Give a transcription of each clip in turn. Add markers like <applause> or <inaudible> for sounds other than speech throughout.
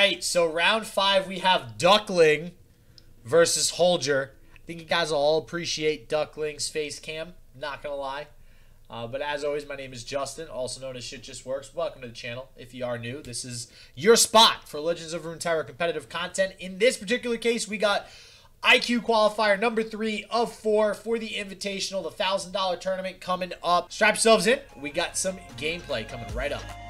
right, so round five we have Duckling versus Holger. I think you guys will all appreciate Duckling's face cam. Not gonna lie. Uh, but as always, my name is Justin, also known as Shit Just Works. Welcome to the channel. If you are new, this is your spot for Legends of Runeterra competitive content. In this particular case, we got IQ qualifier number three of four for the Invitational, the $1,000 tournament coming up. Strap yourselves in. We got some gameplay coming right up.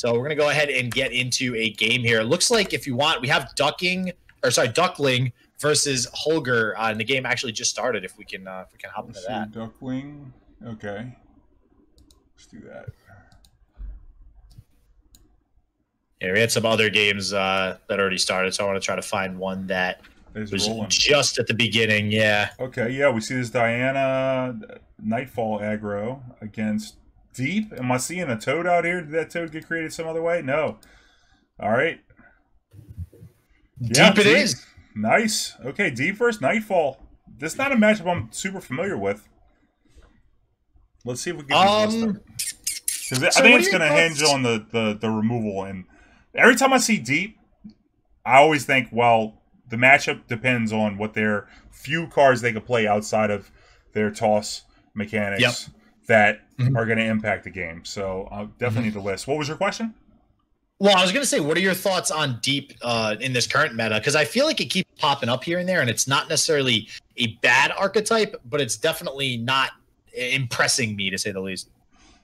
So we're gonna go ahead and get into a game here. It looks like if you want, we have ducking or sorry, duckling versus Holger, uh, and the game actually just started. If we can, uh, if we can hop Let's into that. Duckling. Okay. Let's do that. Yeah, we had some other games uh, that already started, so I want to try to find one that There's was rolling. just at the beginning. Yeah. Okay, yeah, we see this Diana Nightfall aggro against Deep. Am I seeing a toad out here? Did that toad get created some other way? No. All right. Yeah, Deep it is. Nice. Okay, Deep first Nightfall. This is not a matchup I'm super familiar with. Let's see if we can Um, listed. 'Cause I so think it's going to hinge on the, the, the removal. And every time I see Deep, I always think, well, the matchup depends on what their few cards they could play outside of their toss mechanics Yep. that Mhm. are going to impact the game. So I definitely need to list. What was your question? Well, I was gonna say, what are your thoughts on Deep uh, in this current meta? Because I feel like it keeps popping up here and there, and it's not necessarily a bad archetype, but it's definitely not impressing me to say the least.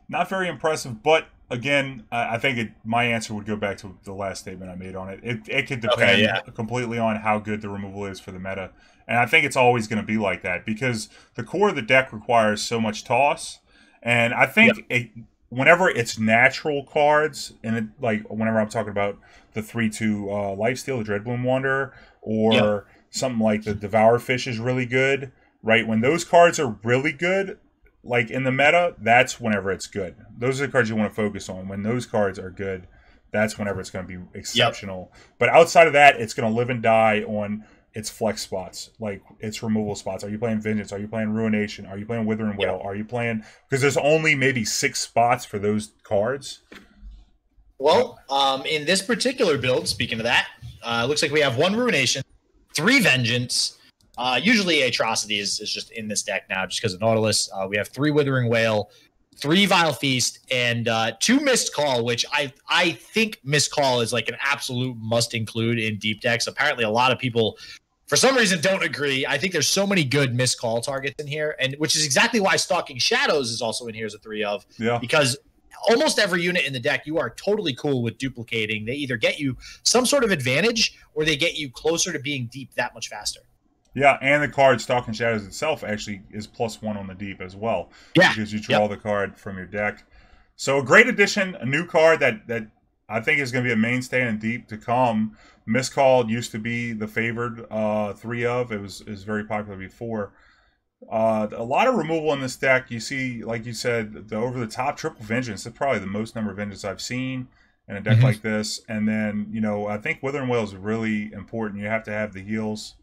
Not very impressive, but again, I I think it, my answer would go back to the last statement I made on it. It, it could depend Okay, yeah. completely on how good the removal is for the meta. And I think it's always going to be like that because the core of the deck requires so much toss. And I think it, whenever it's natural cards, and it, like whenever I'm talking about the 3 2 uh, Lifesteal, the Deadbloom Wanderer, or Yep. something like the Devour Fish is really good, right? When those cards are really good, like in the meta, that's whenever it's good. Those are the cards you want to focus on. When those cards are good, that's whenever it's going to be exceptional. But outside of that, it's going to live and die on its flex spots, like its removal spots. Are you playing Vengeance? Are you playing Ruination? Are you playing Withering Wail? Are you playing because there's only maybe six spots for those cards. Well, um, in this particular build, speaking of that, uh, looks like we have one Ruination, three Vengeance. Uh, usually, Atrocity is, is just in this deck now just because of Nautilus. Uh, we have three Withering Wail, three Vile Feast, and uh, two Mist's Call, which I, I think Mist's Call is like an absolute must include in deep decks. Apparently, a lot of people, for some reason, don't agree. I think there's so many good Mist's Call targets in here, and which is exactly why Stalking Shadows is also in here as a three of Yeah, because almost every unit in the deck you are totally cool with duplicating. They either get you some sort of advantage or they get you closer to being deep that much faster. yeah, and the card Stalking Shadows itself actually is plus one on the deep as well. Yeah. because you draw the card from your deck. So a great addition, a new card that that I think is going to be a mainstay in deep to come. Mist's Call used to be the favored uh, three of. It was is very popular before. Uh, a lot of removal in this deck. You see, like you said, the over the top triple vengeance. is probably the most number of vengeance I've seen in a deck Mhm. like this. And then you know, I think Withering Wail is really important. You have to have the heals,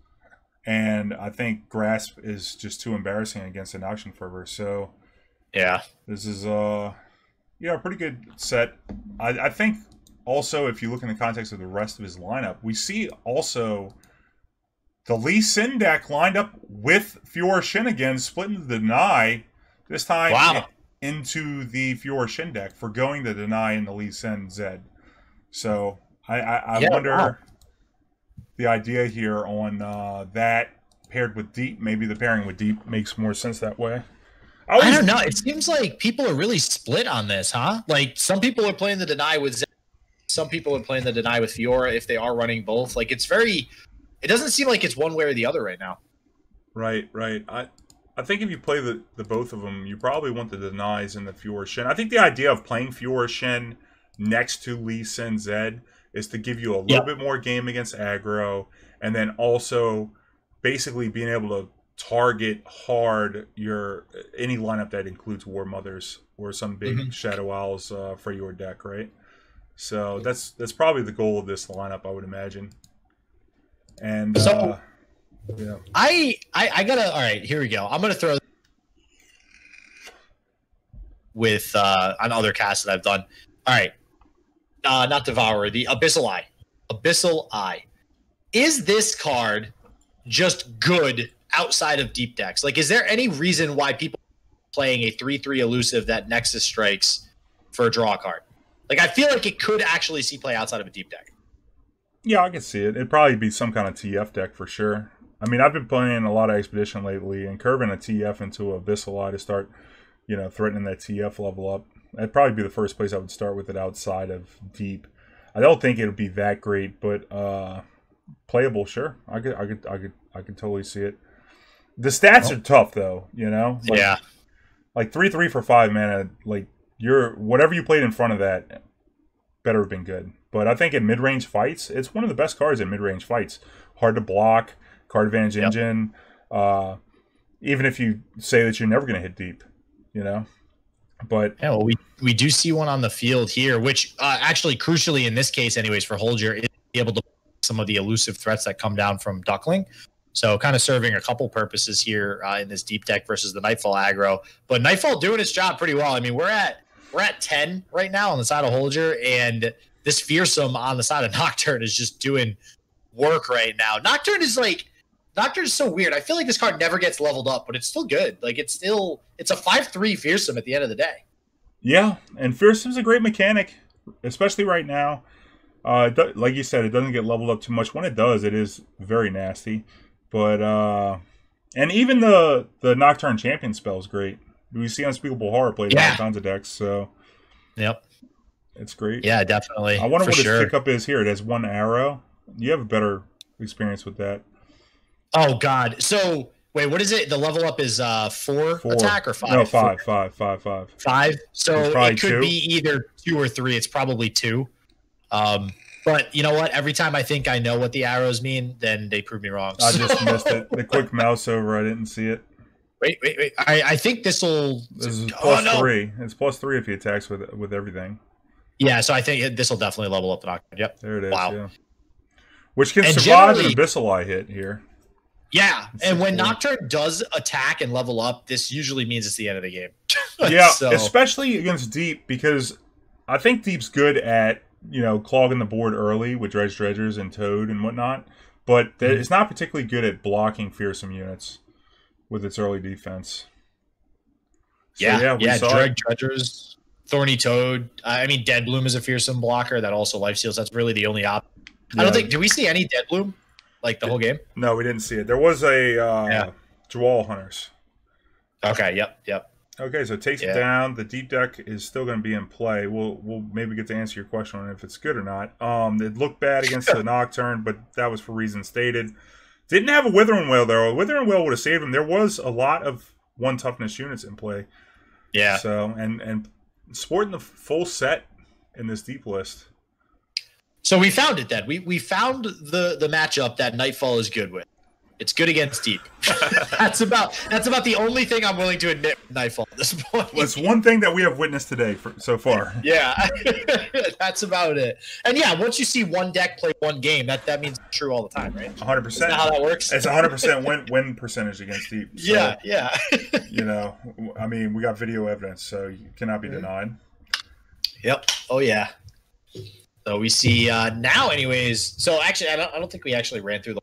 and I think Grasp is just too embarrassing against an Noxian Fervor. So Yeah. this is uh yeah, a pretty good set. I, I think also if you look in the context of the rest of his lineup, we see also the Lee Sin deck lined up with Fiora Shen again, splitting the deny this time Wow. into the Fiora Shen deck, for going the deny in the Lee Sin Zed. So I, I, I Yeah, wonder wow. the idea here on uh, that paired with Deep. Maybe the pairing with Deep makes more sense that way. I always- don't know. It seems like people are really split on this, huh? Like some people are playing the deny with Zed. Some people are playing the deny with Fiora if they are running both. Like it's very it doesn't seem like it's one way or the other right now. Right, right. I I think if you play the, the both of them, you probably want the denies and the Fiora Shen. I think the idea of playing Fiora Shen next to Lee Sin Zed is to give you a little bit more game against aggro, and then also basically being able to target hard your any lineup that includes War Mothers or some big Mhm. Shadow Owls uh, for your deck, right? So that's that's probably the goal of this lineup, I would imagine. And So- uh, yeah, I, I I gotta all right, here we go. I'm gonna throw with uh on other casts that I've done. All right. Uh not Devourer, the Abyssal Eye. Abyssal Eye. Is this card just good outside of deep decks? Like, is there any reason why people playing a 3-3 elusive that Nexus strikes for a draw card? Like I feel like it could actually see play outside of a deep deck. yeah, I can see it. It'd probably be some kind of TF deck for sure. I mean, I've been playing a lot of Expedition lately, and curving a TF into a Abyssal Eye to start, you know, threatening that TF level up. That'd probably be the first place I would start with it outside of deep. I don't think it would be that great, but uh playable, sure. I could, I could, I could, I could totally see it. The stats Well- are tough though, you know. Like, yeah. like three three for five mana. Like you're whatever you played in front of that, better have been good. But I think in mid range fights, it's one of the best cards in mid range fights. Hard to block, card advantage Yep. engine. Uh, even if you say that you're never going to hit deep, you know. But Yeah, well, we we do see one on the field here, which uh, actually crucially in this case, anyways, for Holger, is able to some of the elusive threats that come down from Duckling. So kind of serving a couple purposes here uh, in this deep deck versus the Nightfall aggro. But Nightfall doing its job pretty well. I mean, we're at we're at ten right now on the side of Holger, and this fearsome on the side of <laughs> Nocturne is just doing work right now. Nocturne is like Nocturne is so weird. I feel like this card never gets leveled up, but it's still good. Like it's still it's a five three fearsome at the end of the day. yeah, and fearsome's a great mechanic, especially right now. Uh, like you said, it doesn't get leveled up too much. When it does, it is very nasty. But uh, and even the the Nocturne Champion spell is great. We see Unspeakable Horror played in Yeah. all kinds of decks, so Yep. it's great. Yeah, definitely. I wonder for what sure. its pickup is here. It has one arrow. You have a better experience with that. Oh God. So wait, what is it? The level up is uh four, Four. attack or five? No, five, five, five, five. Five. So it could two. be either two or three. It's probably two. Um, but you know what? Every time I think I know what the arrows mean, then they prove me wrong. I So- just <laughs> missed it. The quick mouse over, I didn't see it. Wait, wait, wait. I, I think this will. This is Oh, plus no. three. It's plus three if he attacks with with everything. Yeah, so I think this will definitely level up the Nocturne. Yep. There it is. Wow. Yeah. Which can And survive an abyssal eye hit here. Yeah, It's and when cool. Nocturne does attack and level up, this usually means it's the end of the game. <laughs> Yeah, So- especially against deep because I think deep's good at you know clogging the board early with Dreg Dredgers and toad and whatnot, but Mhm. it's not particularly good at blocking fearsome units with its early defense. So, Yeah, we yeah, Dreg. Dredgers, Thorny Toad. I mean, Dead Bloom is a fearsome blocker that also life steals. That's really the only option. I don't think. Do we see any Dead Bloom like the whole game? No, we didn't see it. There was a uh, Yeah. Jaull Hunters. Okay. Yep. Yep. Okay, so it takes Yeah. it down. The deep deck is still going to be in play. We'll we'll maybe get to answer your question on if it's good or not. Um, it looked bad against the <laughs> Nocturne, but that was for reasons stated. Didn't have a Withering Wail though. Withering Wail would have saved him. There was a lot of one toughness units in play. Yeah. So and and sporting the full set in this deep list. So we found it. Then we we found the the matchup that Nightfall is good with. It's good against Deep. <laughs> that's about that's about the only thing I'm willing to admit. Nightfall at this point. Well, it's one thing that we have witnessed today for, so far. Yeah, <laughs> that's about it. And yeah, once you see one deck play one game, that that means it's true all the time, right? 100. percent how that works? It's 100 percent win win percentage against deep. So, yeah, yeah. You know, I mean, we got video evidence, so you cannot be denied. Yep. Oh yeah. So we see uh, now, anyways. So actually, I don't, I don't think we actually ran through the.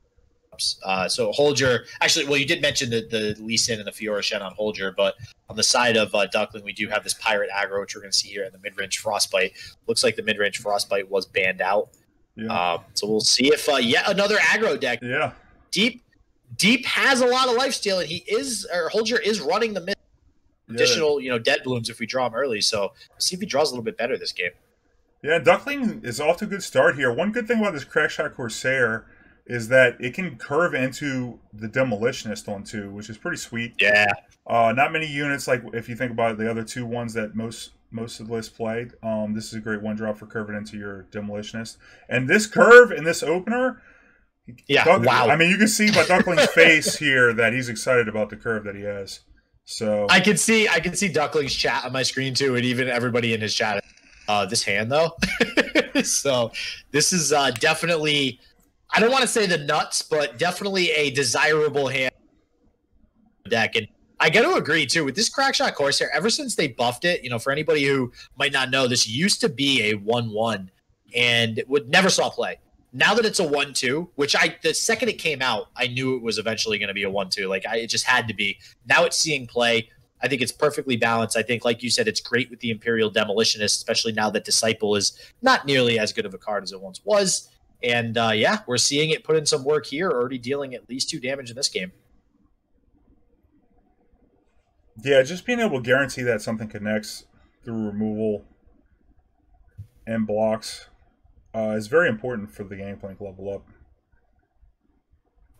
Uh, so Holger, actually, well, you did mention the the Lee Sin and the Fiora Shen on Holger, but on the side of uh, Duckling, we do have this Pirate aggro, which we're going to see here in the mid range Frostbite. Looks like the mid range Frostbite was banned out. Yeah. Um, so we'll see if uh, yet another aggro deck. yeah. Deep, Deep has a lot of lifesteal, and he is or Holger is running the mid Yeah. additional, you know, dead blooms if we draw him early. So we'll see if he draws a little bit better this game. Yeah, Duckling is off to a good start here. One good thing about this Crackshot Corsair is that it can curve into the Demolitionist on two, which is pretty sweet. Yeah. Uh, not many units, like if you think about the other two ones that most most of the list played. Um, this is a great one drop for curving into your Demolitionist. And this curve in this opener, Yeah. Duck- wow. I mean, you can see by Duckling's <laughs> face here that he's excited about the curve that he has. So I can see I can see Duckling's chat on my screen too, and even everybody in his chat. Uh, this hand though, <laughs> so this is uh, definitely, I don't want to say the nuts, but definitely a desirable hand deck. And I got to agree too with this Crackshot Corsair. Ever since they buffed it, you know, for anybody who might not know, this used to be a one-one and would never saw play. Now that it's a one-two, which I the second it came out, I knew it was eventually going to be a one-two. Like I, it just had to be. Now it's seeing play. I think it's perfectly balanced. I think, like you said, it's great with the Imperial Demolitionist, especially now that Disciple is not nearly as good of a card as it once was. And uh, yeah, we're seeing it put in some work here, already dealing at least two damage in this game. Yeah, just being able to guarantee that something connects through removal and blocks uh, is very important for the gangplank level up.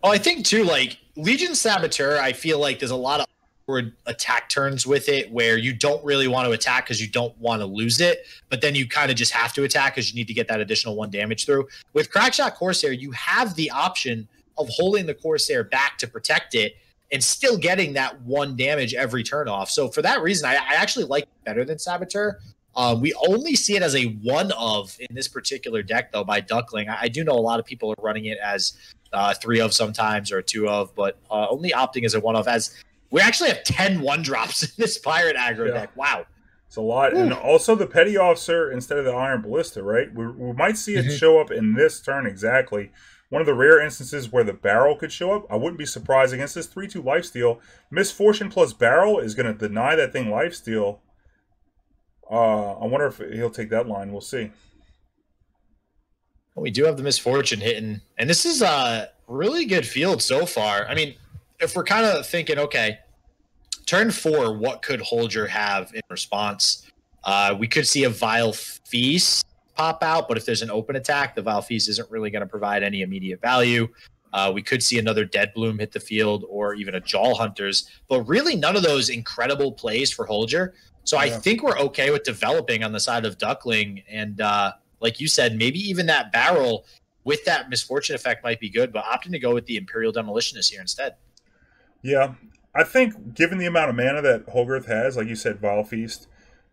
Oh, I think too, like Legion Saboteur, I feel like there's a lot of awkward attack turns with it where you don't really want to attack because you don't want to lose it, but then you kind of just have to attack because you need to get that additional one damage through. With Crackshot Corsair, you have the option of holding the Corsair back to protect it and still getting that one damage every turn off. So for that reason, I, I actually like better than Saboteur. Um, we only see it as a one of in this particular deck, though, by Duckling. I, I do know a lot of people are running it as uh, three of sometimes or two of, but uh, only opting as a one of. As we actually have 10 one drops in this Pirate aggro yeah. deck. Wow. It's a lot. Ooh. And also the Petty Officer instead of the Iron Ballista, right? We, we might see it mm-hmm. show up in this turn exactly. One of the rare instances where the barrel could show up. I wouldn't be surprised against this 3 2 lifesteal. Miss Fortune plus barrel is going to deny that thing lifesteal uh, I wonder if he'll take that line. We'll see. We do have the Miss Fortune hitting, and this is a really good field so far. I mean, if we're kind of thinking, okay, turn four, what could Holger have in response? Uh, we could see a Vile Feast pop out, but if there's an open attack, the Vile Feast isn't really going to provide any immediate value. Uh, we could see another Dead Bloom hit the field or even a Jaull Hunters, but really none of those incredible plays for Holger. So yeah. I think we're okay with developing on the side of Duckling. And uh, like you said, maybe even that barrel with that Miss Fortune effect might be good, but opting to go with the Imperial Demolitionist here instead. Yeah. I think given the amount of mana that Holgirth has, like you said, Vile Feast,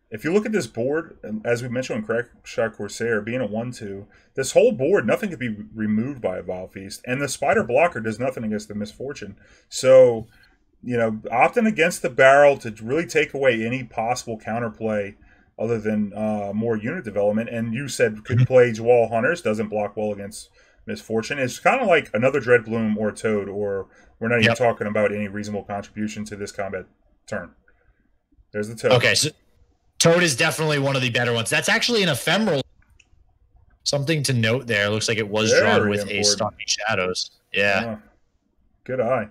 if you look at this board, as we mentioned in Crack Shot Corsair, being a 1 2, this whole board, nothing could be removed by a Vile Feast. And the Spider Blocker does nothing against the Miss Fortune. So you know, opting against the barrel to really take away any possible counterplay other than uh, more unit development. And you said could mm-hmm. play Jaull Hunters, doesn't block well against Miss Fortune. It's kind of like another Dead Bloom or Toad, or we're not yep. even talking about any reasonable contribution to this combat turn. There's the Toad. Okay, so Toad is definitely one of the better ones. That's actually an ephemeral. Something to note there. Looks like it was Very drawn with important. a Stalking Shadows. Yeah. yeah. Good eye.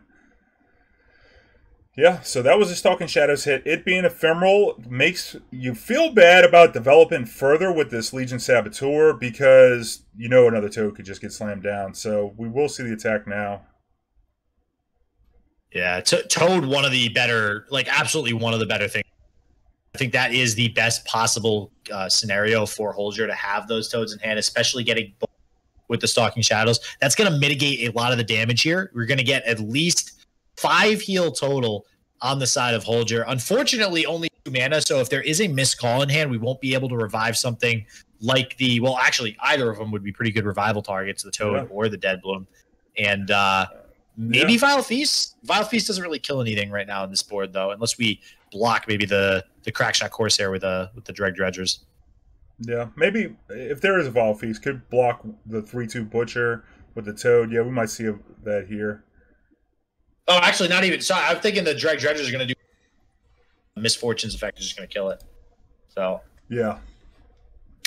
Yeah, so that was a Stalking Shadows hit. It being ephemeral makes you feel bad about developing further with this Legion Saboteur because you know another toad could just get slammed down. So we will see the attack now. Yeah, to- Toad, one of the better, like absolutely one of the better things. I think that is the best possible uh, scenario for Holger to have those Toads in hand, especially getting with the Stalking Shadows. That's going to mitigate a lot of the damage here. We're going to get at least five heal total on the side of Holger. Unfortunately, only two mana. So if there is a Mist's Call in hand, we won't be able to revive something like the. Well, actually, either of them would be pretty good revival targets: the Toad yeah. or the Dead Bloom. And uh, maybe yeah. Vile Feast. Vile Feast doesn't really kill anything right now on this board, though, unless we block maybe the the Crackshot Corsair with a uh, with the Dreg Dredgers. Yeah, maybe if there is a Vile Feast, could block the three two Butcher with the Toad. Yeah, we might see that here. Oh, actually, not even. Sorry, I'm thinking the Dreg Dredgers are going to do Miss Fortune's effect is just going to kill it. So yeah,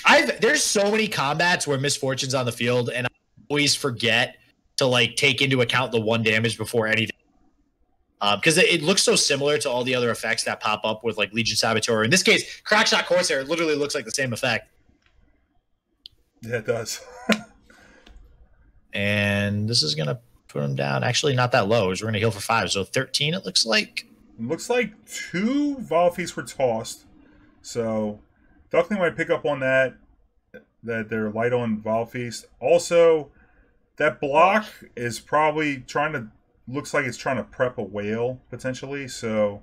I've there's so many combats where Miss Fortune's on the field, and I always forget to like take into account the one damage before anything. Because um, it, it, looks so similar to all the other effects that pop up with like Legion Saboteur. In this case, Crackshot Corsair literally looks like the same effect. Yeah, it does. <laughs> and this is gonna put him down. Actually, not that low. We're going to heal for five. So 13, it looks like. looks like two Vile Feasts were tossed. So Duckling might pick up on that, that they're light on Vile Feast. Also, that block is probably trying to, looks like it's trying to prep a whale, potentially. So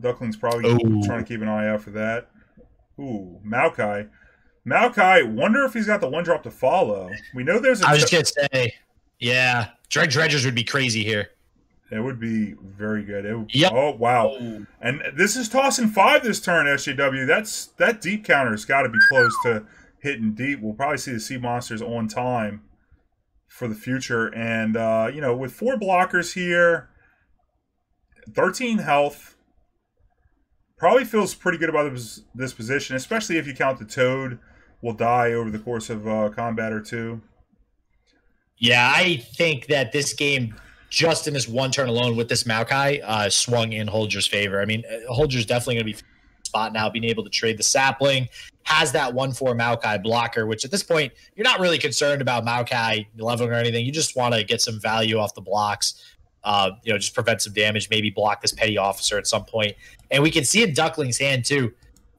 Duckling's probably Ooh. trying to keep an eye out for that. Ooh, Maokai. Maokai, wonder if he's got the one drop to follow. We know there's a. I was just gonna say, yeah, Dreg Dredgers would be crazy here. It would be very good. It would, Yep. Oh wow! And this is tossing five this turn. SJW. That's that deep counter's got to be close to hitting deep. We'll probably see the sea monsters on time for the future. And uh, you know, with four blockers here, thirteen health, probably feels pretty good about this, this position, especially if you count the toad will die over the course of uh, combat or two. Yeah, I think that this game, just in this one turn alone with this Maokai, uh, swung in Holger's favor. I mean, uh, Holger's definitely going to be spot now, being able to trade the sapling, has that 1 4 Maokai blocker, which at this point, you're not really concerned about Maokai leveling or anything. You just want to get some value off the blocks. Uh, you know, just prevent some damage, maybe block this petty officer at some point. And we can see in Duckling's hand too.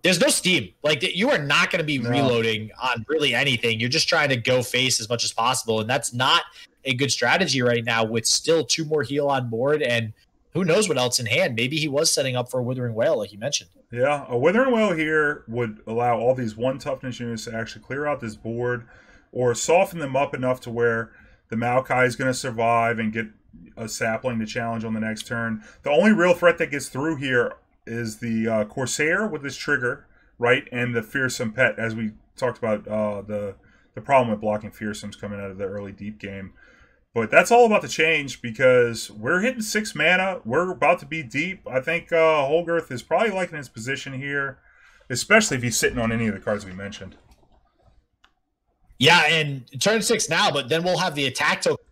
There's no steam. Like you are not going to be No. reloading on really anything. You're just trying to go face as much as possible, and that's not a good strategy right now. With still two more heal on board, and who knows what else in hand? Maybe he was setting up for a Withering Wail, like you mentioned. Yeah, a Withering Wail here would allow all these one toughness units to actually clear out this board or soften them up enough to where the Maokai is going to survive and get a sapling to challenge on the next turn. The only real threat that gets through here is the uh, Corsair with this trigger, right? And the Fearsome Pet, as we talked about uh, the, the problem with blocking Fearsomes coming out of the early deep game. But that's all about to change because we're hitting six mana. We're about to be deep. I think uh, Holgirth is probably liking his position here, especially if he's sitting on any of the cards we mentioned. Yeah, and turn six now, but then we'll have the attack token.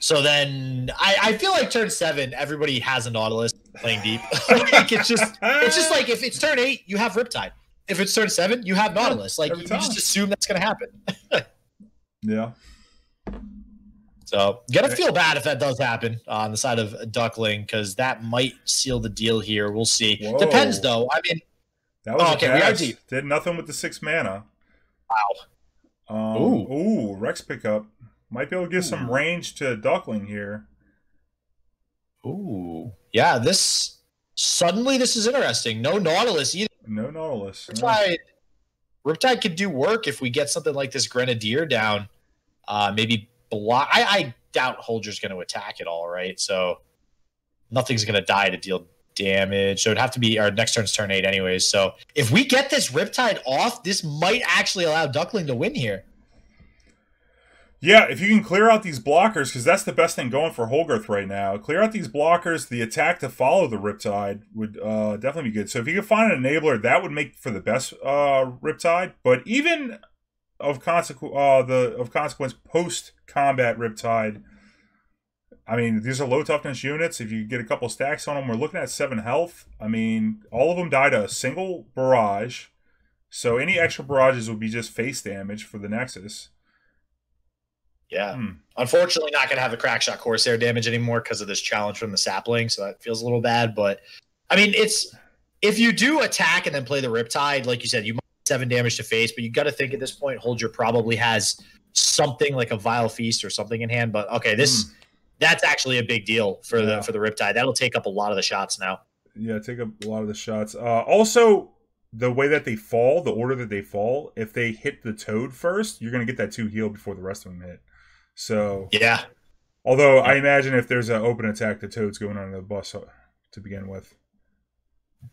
So then I, I feel like turn seven, everybody has a Nautilus playing deep. <laughs> like it's just it's just like if it's turn eight, you have Riptide. If it's turn seven, you have Nautilus. Like every you time. just assume that's gonna happen. <laughs> Yeah. So gonna feel bad if that does happen uh, on the side of Duckling because that might seal the deal here. We'll see. Whoa. Depends though. I mean, That was Oh, okay, we are deep. Did nothing with the six mana. wow. Um, Ooh. ooh. Rex pickup. Might be able to give some range to Duckling here. Ooh. Yeah, this suddenly this is interesting. No Nautilus either. No Nautilus. No. Riptide, Riptide could do work if we get something like this Grenadier down. Uh, maybe block. I, I doubt Holger's going to attack at all, right? So nothing's going to die to deal damage. So it'd have to be our next turn's turn eight, anyways. So if we get this Riptide off, this might actually allow Duckling to win here. Yeah, if you can clear out these blockers, because that's the best thing going for Holgirth right now. Clear out these blockers. The attack to follow the Riptide would uh, definitely be good. So if you can find an enabler, that would make for the best uh, Riptide. But even of consequence, uh, the of consequence post combat Riptide. I mean, these are low toughness units. If you get a couple stacks on them, we're looking at seven health. I mean, all of them died a single barrage. So any extra barrages would be just face damage for the Nexus. Yeah. Hmm. Unfortunately, not going to have the crack shot Corsair damage anymore because of this challenge from the sapling. So that feels a little bad. But I mean, it's if you do attack and then play the Riptide, like you said, you might seven damage to face, but you got to think at this point, Holger probably has something like a Vile Feast or something in hand. But okay, this that's actually a big deal for Yeah. the for the Riptide. That'll take up a lot of the shots now. Yeah, take up a lot of the shots. Uh, also, the way that they fall, the order that they fall, if they hit the toad first, you're going to get that two heal before the rest of them hit. So, Yeah. although I imagine if there's an open attack, the toad's going under the bus to begin with.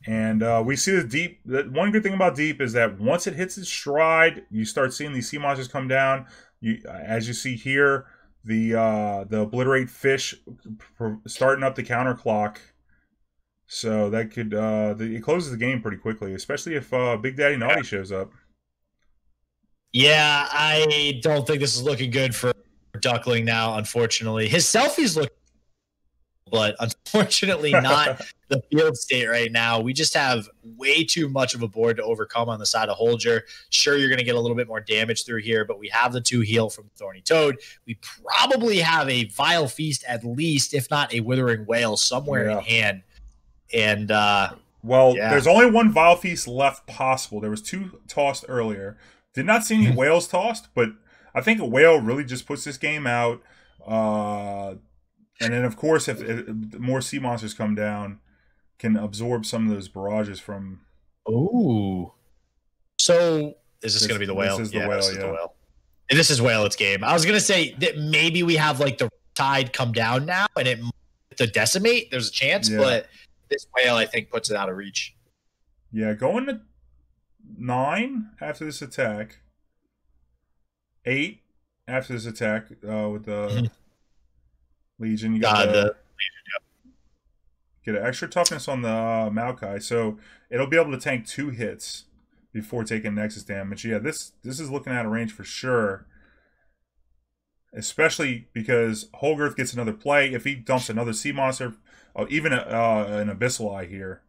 And uh, we see the deep. The, one good thing about deep is that once it hits its stride, you start seeing these sea monsters come down. You, as you see here, the uh, the obliterate fish pr- starting up the counter clock. So that could uh, the, it closes the game pretty quickly, especially if uh, Big Daddy Naughty shows up. Yeah, I don't think this is looking good for Duckling now, unfortunately. His selfies look but unfortunately <laughs> not the field state right now. We just have way too much of a board to overcome on the side of Holger. Sure, you're going to get a little bit more damage through here, but we have the two heal from Thorny Toad. We probably have a Vile Feast at least, if not a Withering Wail somewhere Yeah. in hand. And uh, Well, Yeah. there's only one Vile Feast left possible. There was two tossed earlier. Did not see any Mhm. whales tossed, but I think a whale really just puts this game out. Uh, and then, of course, if, if more sea monsters come down, can absorb some of those barrages from. Ooh. So Is this, This- going to be the this whale? is the whale, this is the whale. And this is whale. It's game. I was going to say that maybe we have like the tide come down now, and it might to decimate. There's a chance, Yeah. but this whale I think puts it out of reach. Yeah, going to nine after this attack. Eight after this attack uh, with the Mhm. Legion. You got Uh, the, the get an extra toughness on the uh, Maokai, so it'll be able to tank two hits before taking Nexus damage. Yeah, this this is looking out of range for sure. Especially because Holgirth gets another play. If he dumps another sea monster, or even a, uh, an Abyssal Eye here,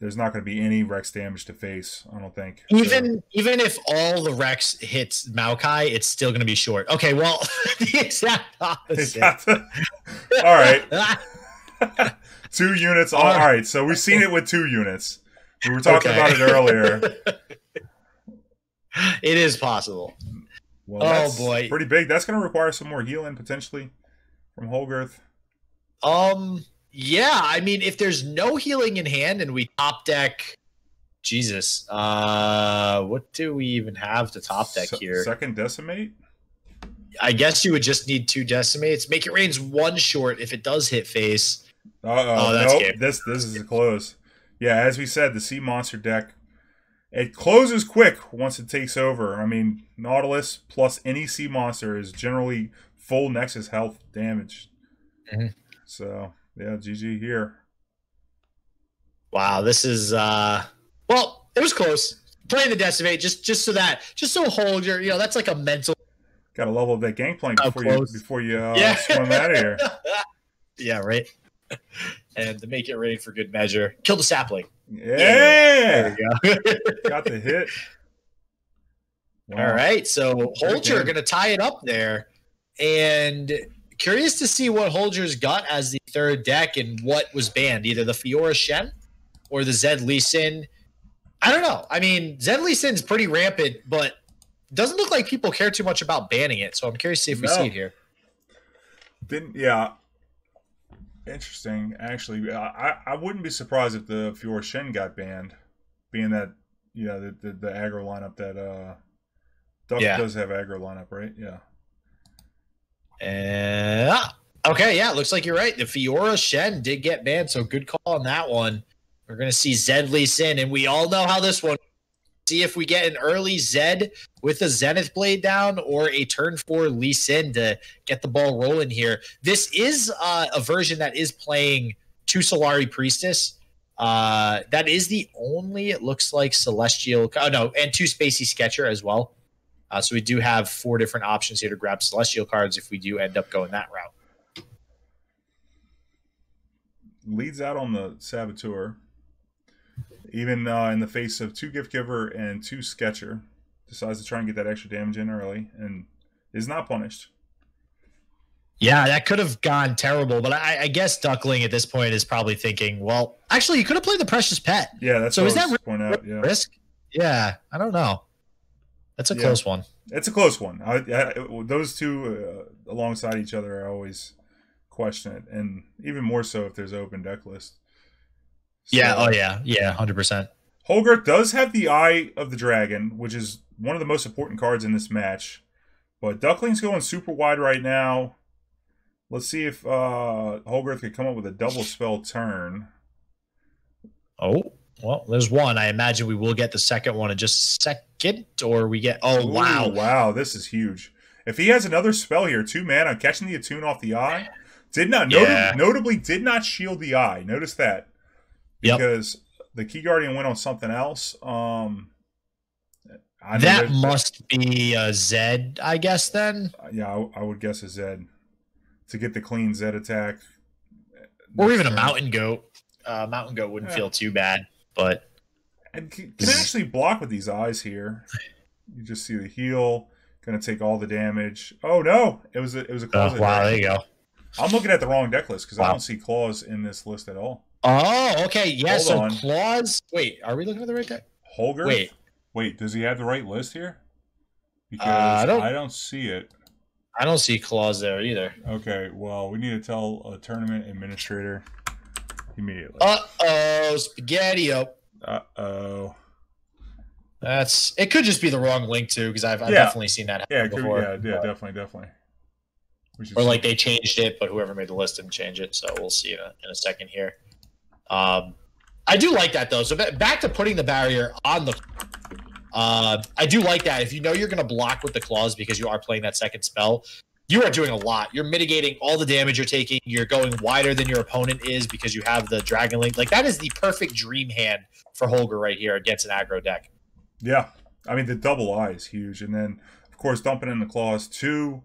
there's not going to be any Rex damage to face. I don't think. So- even even if all the Rex hits Maokai, it's still going to be short. Okay, well, <laughs> the exact opposite. <laughs> all right, <laughs> two units. All, all right, so we've seen it with two units. We were talking Okay. about it earlier. it is possible. Well, Oh, that's boy. pretty big. That's going to require some more healing potentially from Holgirth. Um, yeah, I mean, if there's no healing in hand and we top deck, Jesus, uh, what do we even have to top deck Se- here? Second decimate. I guess you would just need two decimates. Make it rains one short if it does hit face. Uh Oh, that's nope. game. This this is a close. Yeah, as we said, the sea monster deck it closes quick once it takes over. I mean, Nautilus plus any sea monster is generally full Nexus health damage. Mhm. So yeah, GG here. Wow, this is uh, well, it was close. Playing the decimate just just so that just so hold your you know that's like a mental Got to level up that gangplank before you before you uh, Yeah. swim out of here. <laughs> yeah right. <laughs> And to make it rain for good measure, kill the sapling. Yeah, There we go. <laughs> got the hit. Wow. All right, so Holger going to tie it up there, and curious to see what Holger's got as the third deck and what was banned, either the Fiora Shen or the Zed Lee Sin. I don't know. I mean, Zed Lee Sin's pretty rampant, but doesn't look like people care too much about banning it. So I'm curious to see if we No. see it here. Didn't yeah. Interesting, actually. I I- I wouldn't be surprised if the Fiora Shen got banned, being that you know the the, the aggro lineup that uh Duck Yeah. does have aggro lineup, right? Yeah. And okay, yeah, looks like you're right. The Fiora Shen did get banned, so good call on that one. We're gonna see Zed Lee Sin, and we all know how this one. See if we get an early Zed with a Zenith Blade down or a turn four Lee Sin to get the ball rolling here. This is uh, a version that is playing two Solari Priestess. Uh, that is the only, it looks like, Celestial. Oh, no, and two Spacey Sketcher as well. Uh, so we do have four different options here to grab Celestial cards if we do end up going that route. Leads out on the Saboteur. Even uh, in the face of two Gift Giver and two Sketcher, decides to try and get that extra damage in early and is not punished. Yeah, that could have gone terrible, but I, I guess Duckling at this point is probably thinking, well, actually, you could have played the Precious Pet. Yeah, that's So what is I that pointing out. Yeah. Risk? Yeah, I don't know. That's a Yeah. close one. It's a close one. I, I, those two uh, alongside each other, I always question it, and even more so if there's open deck list. Yeah. Oh, yeah. Yeah. Hundred percent. Holgert does have the Eye of the Dragon, which is one of the most important cards in this match. But Duckling's going super wide right now. Let's see if uh, could come up with a double spell turn. Oh, well, there's one. I imagine we will get the second one in just a second, or we get. Oh, wow. Ooh, wow, this is huge. If he has another spell here, two mana, catching the attune off the eye, did not Yeah. notably did not shield the eye. Notice that Yep. because the key guardian went on something else. Um, I mean, that must be a Zed, I guess. Then, yeah, I, I would guess a Zed to get the clean Zed attack, or even a. Mountain Goat. Uh, Mountain Goat wouldn't Yeah. feel too bad, but And can, can actually block with these eyes here. You just see the heel gonna take all the damage. Oh no, it was a, it was a uh, claws. oh, wow, there you go. I'm looking at the wrong deck list because I don't see claws in this list at all. Oh, okay. Yeah. Hold so on. claws. Wait, are we looking at the right deck? Holger, Wait, wait, does he have the right list here? Uh, because I I, don't- don't... see it. I don't see claws there either. Okay, well, we need to tell a tournament administrator immediately. Uh oh, spaghetti up. Uh oh. That's it. Could just be the wrong link too, because I've, I've Yeah. definitely seen that happen Yeah, could, before. yeah, yeah, definitely, definitely. Or like they changed it, but whoever made the list didn't change it. So we'll see in a, in a second here. Um, I do like that though. So back to putting the barrier on the. Uh, I do like that. If you know you're going to block with the claws because you are playing that second spell, you are doing a lot. You're mitigating all the damage you're taking. You're going wider than your opponent is because you have the Dragonling. Like that is the perfect dream hand for Holger right here against an aggro deck. Yeah, I mean the double eye is huge, and then of course dumping in the claws too,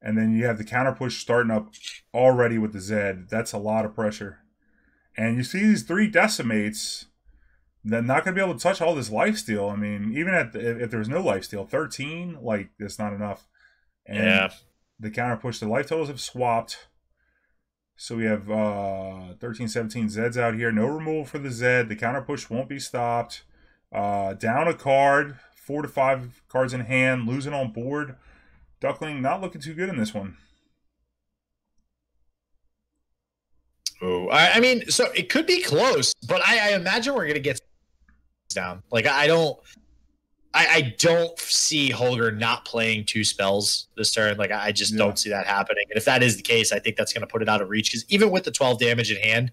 and then you have the counter push starting up already with the Zed. That's a lot of pressure, and you see these three decimates. They're not going to be able to touch all this life steal. I mean, even at the, if, there's no life steal, thirteen like that's not enough. And the counter push, the life totals have swapped. So we have uh 13, 17 Zeds out here. No removal for the Zed. The counter push won't be stopped. Uh, down a card, four to five cards in hand, losing on board. Duckling not looking too good in this one. Ooh, I, I mean, so it could be close, but I, I imagine we're gonna get down. Like I don't, I, I don't see Holger not playing two spells this turn. Like I just Yeah. don't see that happening. And if that is the case, I think that's gonna put it out of reach. Because even with the twelve damage in hand,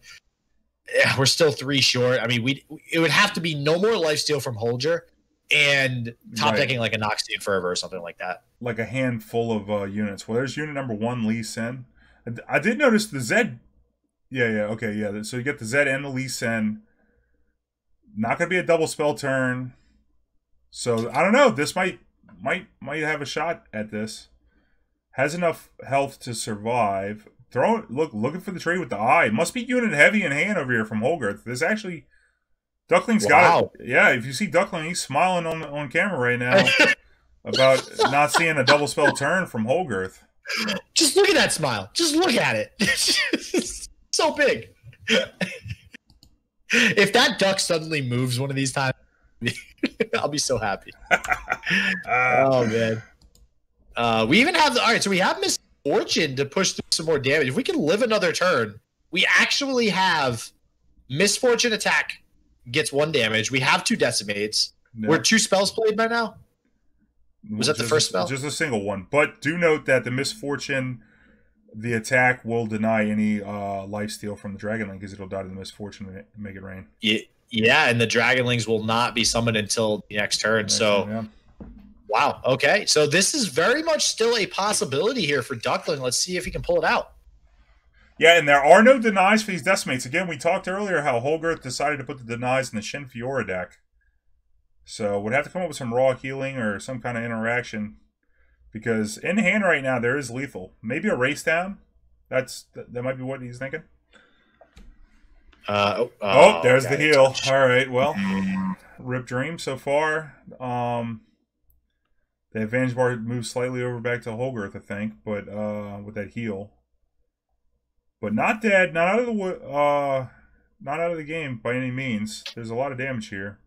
eh, we're still three short. I mean, we it would have to be no more life steal from Holger and top Right. decking like a Noxian Fervor or something like that. Like a handful of uh, units. Well, there's unit number one, Lee Sin. I did notice the Zed. Yeah, yeah, okay, yeah. So you get the Zed and the Lee Sin. Not gonna be a double spell turn. So I don't know. This might might might have a shot at this. Has enough health to survive. Throw look looking for the trade with the eye. Must be unit heavy in hand over here from Holger. This actually Duckling's got Wow. it. Yeah, if you see Duckling, he's smiling on on camera right now <laughs> about not seeing a double spell turn from Holgirth. Just look at that smile. Just look at it. <laughs> It's so big. <laughs> if that duck suddenly moves one of these times, <laughs> I'll be so happy. <laughs> Uh, Oh man. Uh, we even have the all right. So we have Miss Fortune to push through some more damage. If we can live another turn, we actually have Miss Fortune attack gets one damage. We have two decimates. no. Were two spells played by now? was that the first spell? Just a single one. But do note that the Miss Fortune, the attack will deny any uh, life steal from the Dragonling because it'll die to the Miss Fortune and make it rain. Ye- Yeah, and the Dragonlings will not be summoned until the next turn. So yeah. Wow. Okay. So this is very much still a possibility here for Duckling. Let's see if he can pull it out. Yeah, and there are no denies for these decimates. Again, we talked earlier how Holgirth decided to put the denies in the Shen Fiora deck. So would have to come up with some raw healing or some kind of interaction. Because in hand right now there is lethal. Maybe a race down. That's that, that might be what he's thinking. Uh, oh, Oh, there's the heel. heal. All right, well, Rip Dream so far. Um, the advantage bar moves slightly over back to Holgirth, I think, but uh, with that heal. but not dead, not out of the wo- uh, not out of the game by any means. There's a lot of damage here.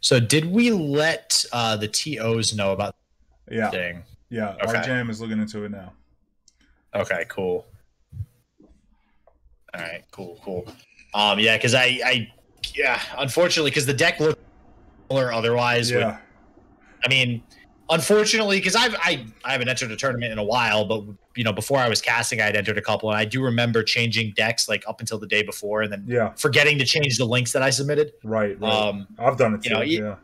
So did we let uh, the TOs know about Yeah, the thing? yeah. Okay. jam is looking into it now. Okay, cool. All right, cool, cool. Um, yeah, because I, I, yeah, unfortunately, because the deck looked similar otherwise. Yeah, I mean, unfortunately, because I've I, I haven't entered a tournament in a while, but you know, before I was casting, I had entered a couple, and I do remember changing decks like up until the day before, and then yeah. forgetting to change the links that I submitted. Right, right. Um, I've done it you too. know, yeah.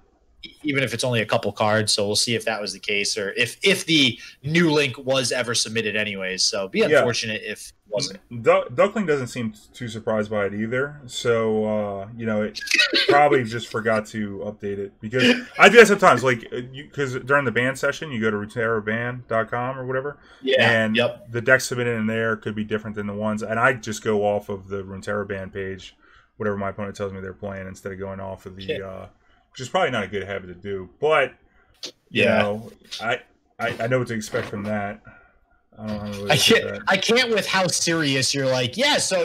Even if it's only a couple cards. So we'll see if that was the case, or if if the new link was ever submitted, anyways. So be Yeah. unfortunate if it wasn't. Duck, Duckling doesn't seem too surprised by it either. So uh, you know, it probably just forgot to update it because I do that sometimes. Like because during the ban session, you go to ruteraband.com or whatever, Yeah. and yep. the decks submitted in there could be different than the ones. And I just go off of the Runeterra band page, whatever my opponent tells me they're playing, instead of going off of the, Yeah. uh, which is probably not a good habit to do. But you Yeah. know, I, I I know what to expect from that. I don't know. Really I can't. that. I can't with how serious you're like. Yeah. So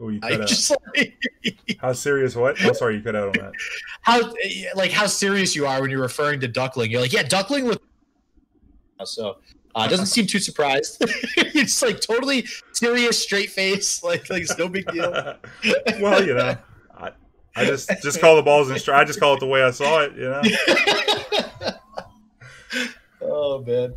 Oh, you I out. just like <laughs> How serious? What? I'm sorry, you cut out on that. how like how serious you are when you're referring to Duckling. You're like, yeah, Duckling with. <laughs> So uh, doesn't seem too surprised. <laughs> it's like totally serious straight face, like like it's no big deal. well, you know, I, just just call the balls in stride. I just call it the way I saw it. You know. <laughs> oh man.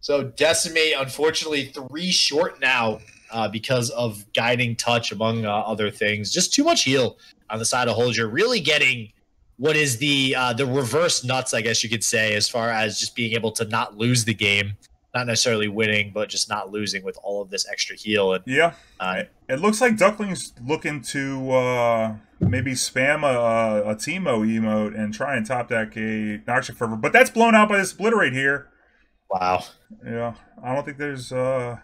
So decimate, unfortunately, three short now uh, because of guiding touch, among uh, other things. Just too much heal on the side of Holger. Really getting what is the uh, the reverse nuts, I guess you could say, as far as just being able to not lose the game, not necessarily winning, but just not losing with all of this extra heal. And yeah, uh, it looks like Duckling's looking to uh, maybe spam a, a Teemo emote and try and top deck a Noxian Fervor, but that's blown out by this Obliterate here. Wow. Yeah, I don't think there's. uh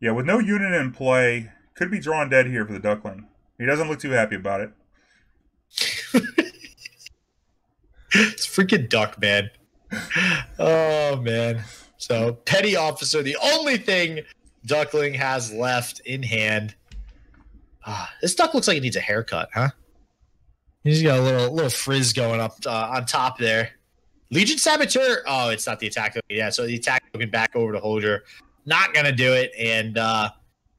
Yeah, with no unit in play, could be drawn dead here for the Duckling. He doesn't look too happy about it. <laughs> it's freaking duck, man. Oh man. So petty officer, the only thing Duckling has left in hand. Ah, this duck looks like it needs a haircut, huh? He's got a little little frizz going up uh, on top there. Legion Saboteur. Oh, it's not the attack. Yeah, so the attack looking back over to Holgerr. Not gonna do it, and uh,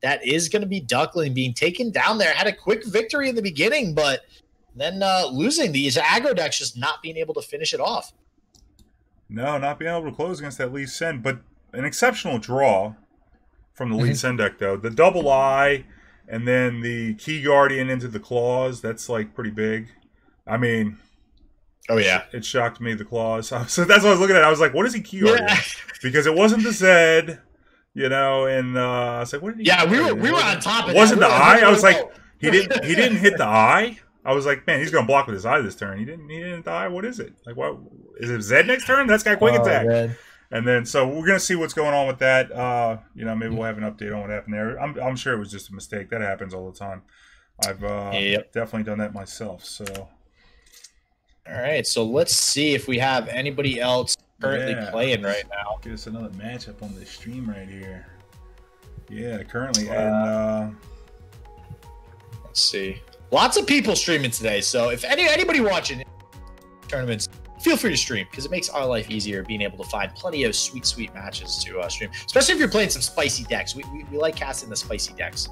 that is gonna be Duckling being taken down there. Had a quick victory in the beginning, but then uh, losing these aggro decks, just not being able to finish it off. No, not being able to close against that Lee Sin, but an exceptional draw from the Lee mm-hmm. Deck though. The double eye and then the Key Guardian into the claws. That's like pretty big. I mean, Oh yeah, it shocked me the claws. <laughs> So that's what I was looking at. I was like, "What is he key yeah. Because it wasn't the Zed, you know. And uh, I was like, "What did he?" Yeah, we were we were on top. of it. Wasn't that. the eye? I was like, he didn't he didn't hit the eye. I was like, man, he's gonna block with his eye this turn. He didn't he didn't die. What is it? Like, what is it? Zed next turn? That's got quick oh, attack. Man. And then so we're gonna see what's going on with that. Uh, you know, maybe we'll have an update on what happened there. I'm I'm sure it was just a mistake. That happens all the time. I've uh, yep. definitely done that myself. So all right, so let's see if we have anybody else currently yeah. playing right now. Get us another matchup on the stream right here. Yeah, currently, uh, and uh, let's see. Lots of people streaming today, so if any anybody watching tournaments, feel free to stream because it makes our life easier being able to find plenty of sweet, sweet matches to uh, stream. Especially if you're playing some spicy decks. We, we, we like casting the spicy decks.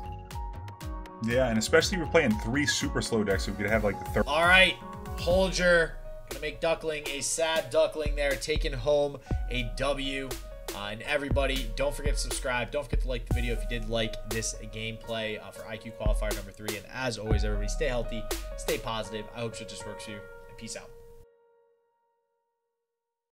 Yeah, and especially if you're playing three super slow decks, so we could have like the third. All right, Holgerr gonna make Duckling a sad Duckling there, taking home a W. Uh, and everybody, don't forget to subscribe. Don't forget to like the video if you did like this gameplay uh, for IQ qualifier number three. And as always, everybody, stay healthy, stay positive. I hope shit just works for you. And peace out.